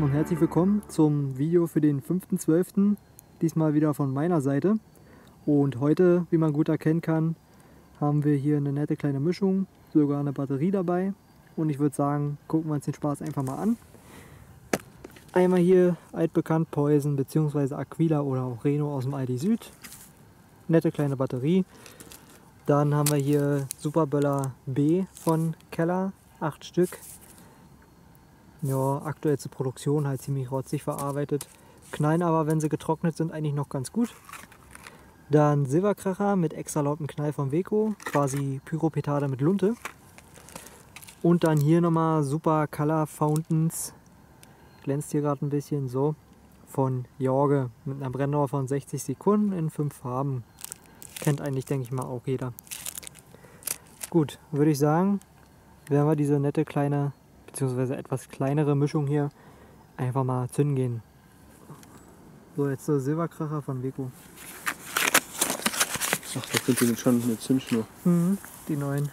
Und herzlich willkommen zum Video für den 5.12. Diesmal wieder von meiner Seite. Und heute, wie man gut erkennen kann, haben wir hier eine nette kleine Mischung, sogar eine Batterie dabei. Und ich würde sagen, gucken wir uns den Spaß einfach mal an. Einmal hier altbekannt Poison bzw. Aquila oder auch Reno aus dem Aldi Süd. Nette kleine Batterie. Dann haben wir hier Superböller B von Keller, 8 Stück. Ja, aktuell zur Produktion halt ziemlich rotzig verarbeitet. Knallen aber, wenn sie getrocknet sind, eigentlich noch ganz gut. Dann Silberkracher mit extra lautem Knall vom Weco, quasi Pyropetarde mit Lunte. Und dann hier nochmal Super Color Fountains, glänzt hier gerade ein bisschen so, von Jorge mit einer Brenndauer von 60 Sekunden in fünf Farben. Kennt eigentlich, denke ich mal, auch jeder. Gut, würde ich sagen, werden wir diese nette kleine beziehungsweise etwas kleinere Mischung hier einfach mal zünden gehen. So, jetzt der Silberkracher von Weco. Ach, das sind die schon eine Zündschnur. Mhm, die neuen.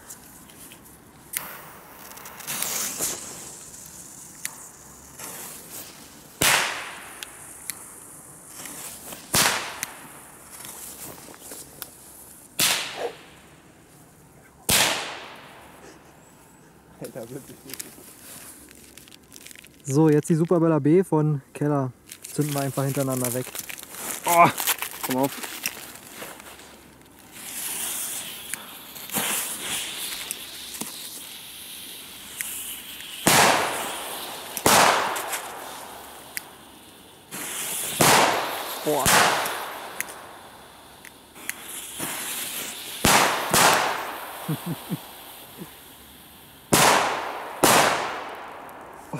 So, jetzt die Superbella B von Keller. Zünden wir einfach hintereinander weg. Oh, komm auf. Boah.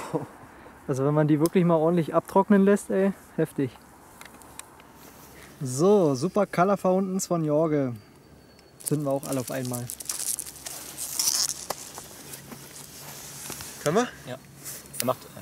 Also wenn man die wirklich mal ordentlich abtrocknen lässt, ey, heftig. So, super Color Fountains von Jorge. Zünden wir auch alle auf einmal. Können wir? Ja. Er macht. Ja.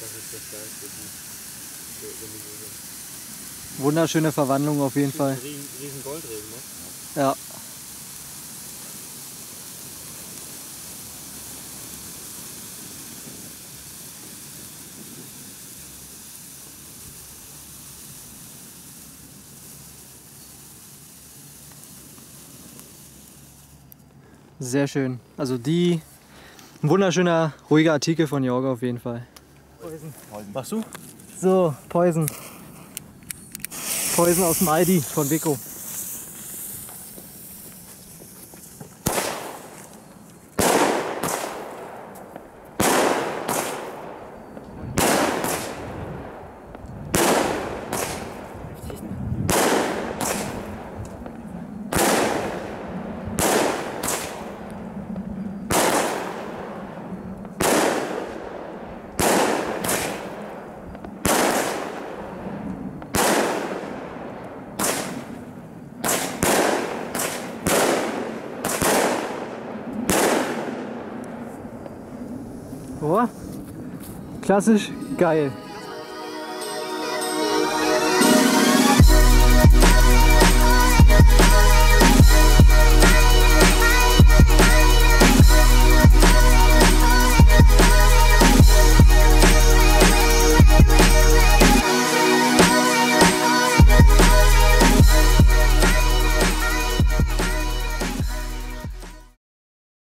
Das ist das Geilste. Die, die, die, Wunderschöne Verwandlung auf jeden Fall. Riesen, riesen Goldregen, ne? Ja. Sehr schön. Also die ein wunderschöner, ruhiger Artikel von Jorge auf jeden Fall. Machst du? So, Poison. Poison aus dem ID von Vico. Oh, klassisch geil.